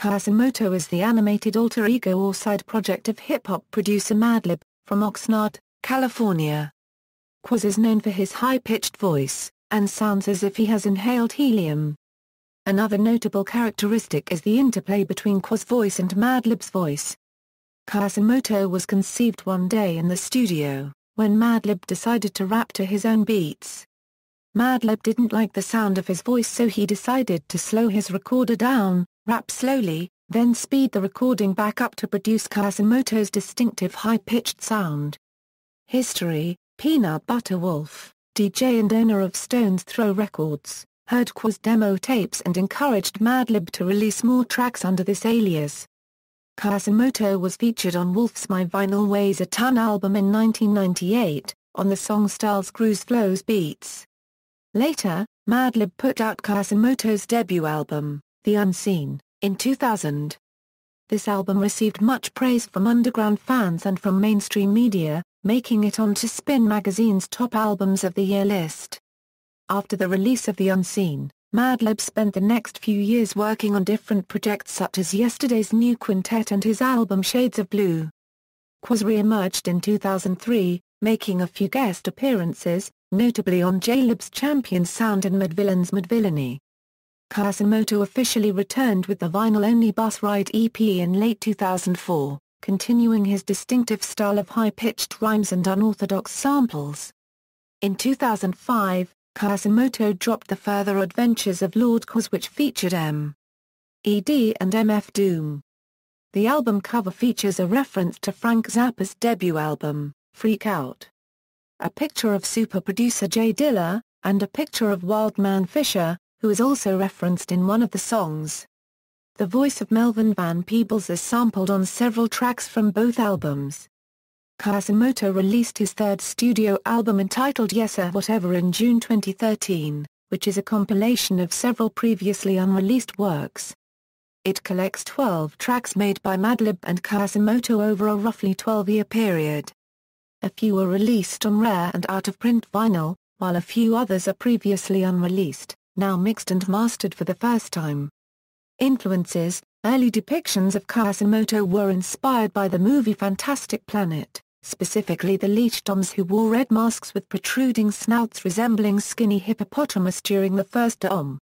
Quasimoto is the animated alter ego or side project of hip-hop producer Madlib, from Oxnard, California. Quas is known for his high-pitched voice, and sounds as if he has inhaled helium. Another notable characteristic is the interplay between Quas's voice and Madlib's voice. Quasimoto was conceived one day in the studio, when Madlib decided to rap to his own beats. Madlib didn't like the sound of his voice so he decided to slow his recorder down, rap slowly, then speed the recording back up to produce Quasimoto's distinctive high-pitched sound. History Peanut Butter Wolf, DJ and owner of Stones Throw Records, heard Quas demo tapes and encouraged Madlib to release more tracks under this alias. Quasimoto was featured on Wolf's My Vinyl Weighs a Ton album in 1998, on the song Styles Grooves Flows Beats. Later, Madlib put out Quasimoto's debut album, The Unseen, in 2000. This album received much praise from underground fans and from mainstream media, making it onto Spin magazine's top albums of the year list. After the release of The Unseen, Madlib spent the next few years working on different projects such as Yesterday's New Quintet and his album Shades of Blue. Quas re-emerged in 2003, making a few guest appearances, notably on Jaylib's Champion Sound and Madvillain's Madvillainy. Quasimoto officially returned with the vinyl-only Bus Ride EP in late 2004 continuing his distinctive style of high-pitched rhymes and unorthodox samples. In 2005, Quasimoto dropped The Further Adventures of Lord Quas which featured M. E.D. and MF Doom. The album cover features a reference to Frank Zappa's debut album, Freak Out. A picture of super producer J Dilla, and a picture of Wild Man Fischer, who is also referenced in one of the songs. The voice of Melvin Van Peebles is sampled on several tracks from both albums. Quasimoto released his third studio album entitled Yes Sir Whatever in June 2013, which is a compilation of several previously unreleased works. It collects 12 tracks made by Madlib and Quasimoto over a roughly 12-year period. A few were released on rare and out-of-print vinyl, while a few others are previously unreleased, now mixed and mastered for the first time. Influences Early depictions of Quasimoto were inspired by the movie Fantastic Planet, specifically the Leechdoms who wore red masks with protruding snouts resembling skinny hippopotamus during the first Dom.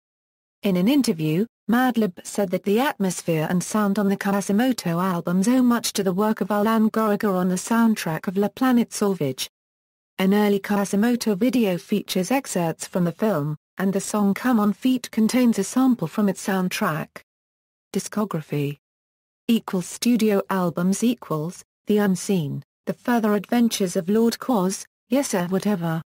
In an interview, Madlib said that the atmosphere and sound on the Quasimoto albums owe much to the work of Alain Goraguer on the soundtrack of La Planète Sauvage. An early Quasimoto video features excerpts from the film, and the song Come On Feet contains a sample from its soundtrack. Discography equals studio albums equals The Unseen, The Further Adventures of Lord Quas, Yes Sir Whatever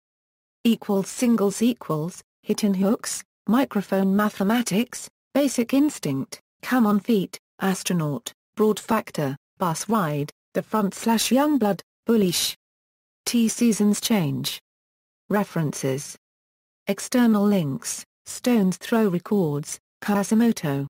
equals singles equals Hittin' Hooks, Microphone Mathematics, Basic Instinct, Come On Feet, Astronaut, Broad Factor, Bus Ride, The Front Slash Youngblood, Bullish. T Seasons Change. References External links, Stones Throw Records, Quasimoto.